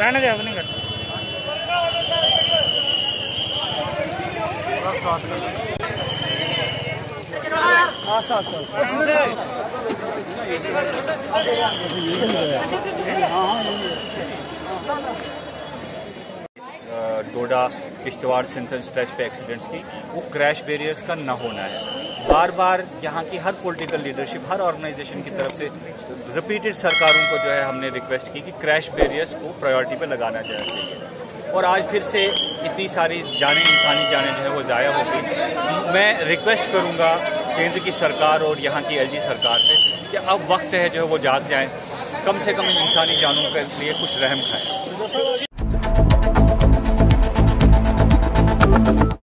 रहने दे, अब नहीं करते डोडा किश्तवाड़ सिंथन स्ट्रेच पे एक्सीडेंट्स की। वो क्रैश बैरियर्स का ना होना है। बार बार यहाँ की हर पॉलिटिकल लीडरशिप हर ऑर्गेनाइजेशन की तरफ़ से रिपीटेड सरकारों को जो है हमने रिक्वेस्ट की कि क्रैश बैरियर्स को प्रायोरिटी पे लगाना चाहिए और आज फिर से इतनी सारी जाने, इंसानी जाने जो है वो ज़ाया हो गई मैं रिक्वेस्ट करूँगा केंद्र की सरकार और यहाँ की एलजी सरकार से कि अब वक्त है जो है वो जाग जाए। कम से कम इंसानी जानों के लिए कुछ रहम खाएँ।